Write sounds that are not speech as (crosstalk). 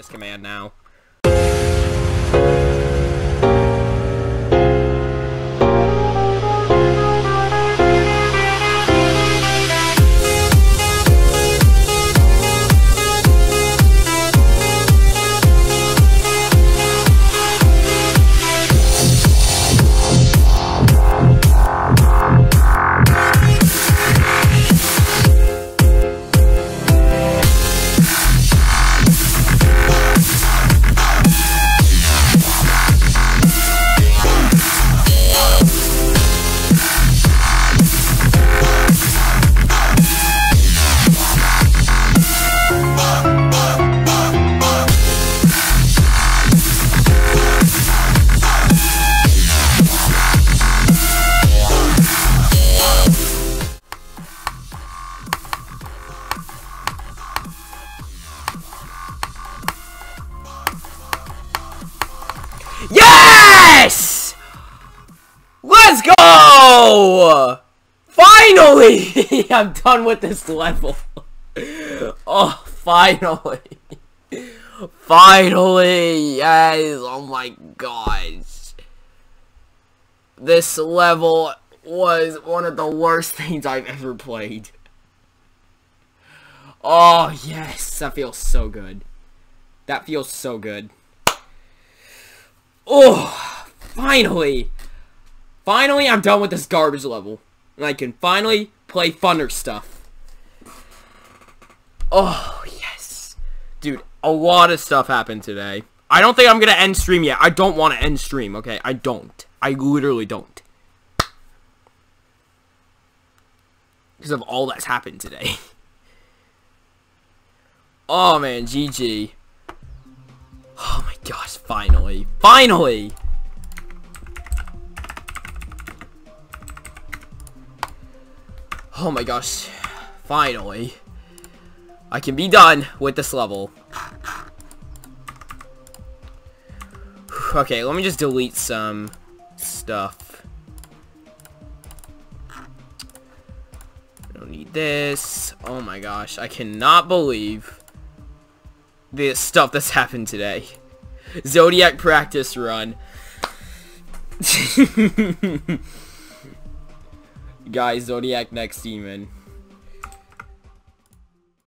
this command now. Yes! Let's go! Finally! (laughs) I'm done with this level. Oh, finally. Finally! Yes! Oh my gosh. This level was one of the worst (laughs) things I've ever played. Oh, yes! That feels so good. That feels so good. Oh, finally. Finally, I'm done with this garbage level. And I can finally play funner stuff. Oh, yes. Dude, a lot of stuff happened today. I don't think I'm going to end stream yet. I don't want to end stream, okay? I don't. I literally don't. Because of all that's happened today. (laughs) Oh, man. GG. Finally. Finally! Oh my gosh. Finally. I can be done with this level. Okay, let me just delete some stuff. I don't need this. Oh my gosh, I cannot believe the stuff that's (laughs) happened today. Zodiac practice run. (laughs) Guys, Zodiac next demon.